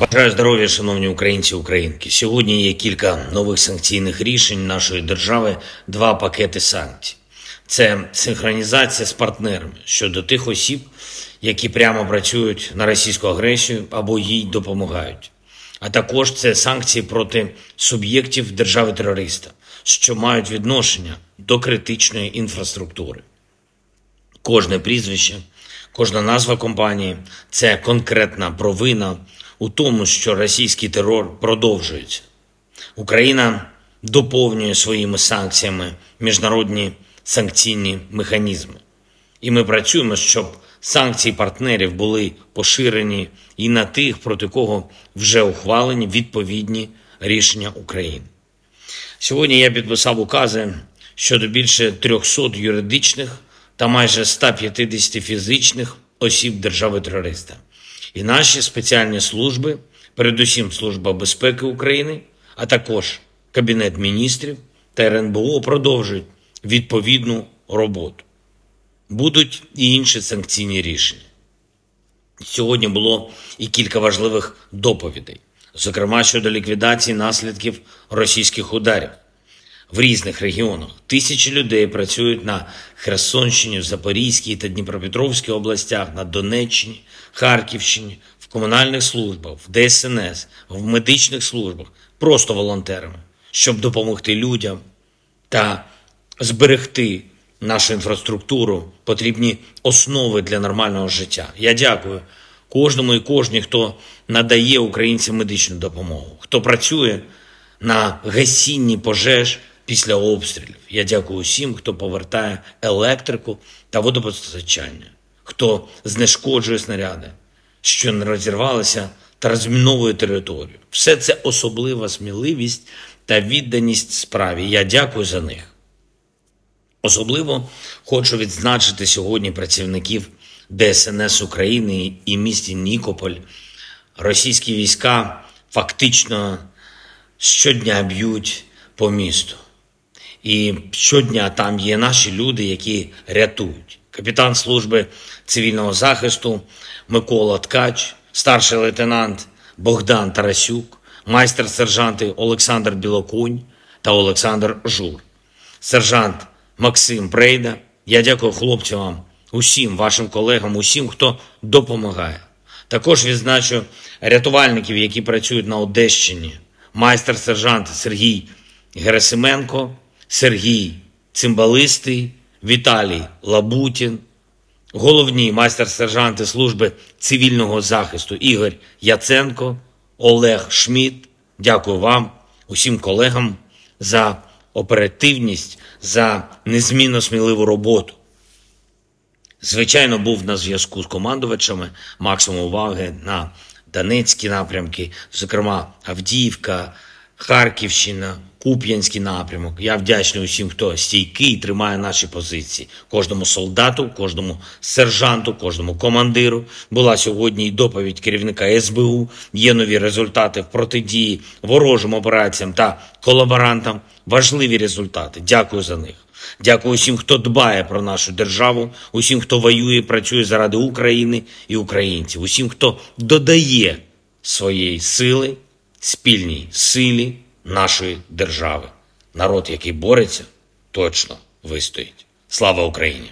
Бажаю здоров'я, шановні українці українки. Сьогодні є кілька нових санкційних рішень нашої держави, два пакети санкцій. Це синхронізація з партнерами щодо тих осіб, які прямо працюють на російську агресію або їй допомагають. А також це санкції проти суб'єктів держави-терориста, що мають відношення до критичної інфраструктури. Кожне прізвище, кожна назва компанії це конкретна провина у тому, що російський терор продовжується. Україна доповнює своїми санкціями міжнародні санкційні механізми. І ми працюємо, щоб санкції партнерів були поширені і на тих, проти кого вже ухвалені відповідні рішення України. Сьогодні я підписав укази щодо більше 300 юридичних та майже 150 фізичних осіб держави-терориста. І наші спеціальні служби, передусім Служба безпеки України, а також Кабінет міністрів та РНБО продовжують відповідну роботу. Будуть і інші санкційні рішення. Сьогодні було і кілька важливих доповідей, зокрема щодо ліквідації наслідків російських ударів в різних регіонах. Тисячі людей працюють на Херсонщині, Запорізькій та Дніпропетровській областях, на Донеччині, Харківщині, в комунальних службах, в ДСНС, в медичних службах, просто волонтерами, щоб допомогти людям та зберегти нашу інфраструктуру, потрібні основи для нормального життя. Я дякую кожному і кожній, хто надає українцям медичну допомогу, хто працює на гасінні пожеж після обстрілів. Я дякую усім, хто повертає електрику та водопостачання, хто знешкоджує снаряди, що не розірвалися та розміновує територію. Все це особлива сміливість та відданість справі. Я дякую за них. Особливо хочу відзначити сьогодні працівників ДСНС України і місті Нікополь. Російські війська фактично щодня б'ють по місту. І щодня там є наші люди, які рятують. Капітан служби цивільного захисту Микола Ткач, старший лейтенант Богдан Тарасюк, майстер-сержанти Олександр Білокунь та Олександр Жур, сержант Максим Прейда. Я дякую хлопцям вам, усім вашим колегам, усім, хто допомагає. Також відзначу рятувальників, які працюють на Одещині, майстер-сержант Сергій Герасименко, Сергій Цимбалистий, Віталій Лабутін, головні майстер-сержанти служби цивільного захисту Ігор Яценко, Олег Шмідт. Дякую вам, усім колегам за оперативність, за незмінно сміливу роботу. Звичайно, був на зв'язку з командувачами максимум уваги на Донецькі напрямки, зокрема Авдіївка, Харківщина, Куп'янський напрямок. Я вдячний усім, хто стійкий і тримає наші позиції. Кожному солдату, кожному сержанту, кожному командиру. Була сьогодні і доповідь керівника СБУ. Є нові результати в протидії ворожим операціям та колаборантам. Важливі результати. Дякую за них. Дякую усім, хто дбає про нашу державу, усім, хто воює, працює заради України і українців, усім, хто додає своєї сили, спільній силі нашої держави. Народ, який бореться, точно вистоїть. Слава Україні!